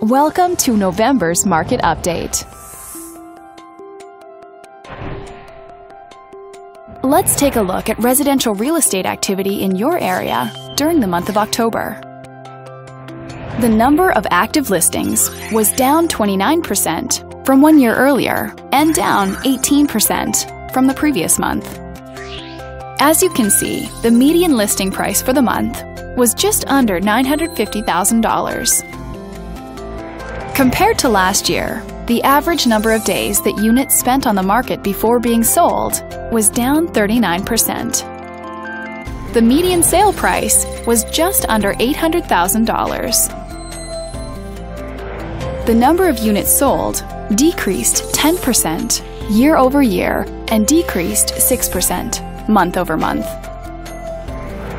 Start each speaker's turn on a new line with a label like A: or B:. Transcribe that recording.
A: Welcome to November's market update. Let's take a look at residential real estate activity in your area during the month of October. The number of active listings was down 29% from one year earlier and down 18% from the previous month. As you can see, the median listing price for the month was just under $950,000. Compared to last year, the average number of days that units spent on the market before being sold was down 39%. The median sale price was just under $800,000. The number of units sold decreased 10% year over year and decreased 6% month over month.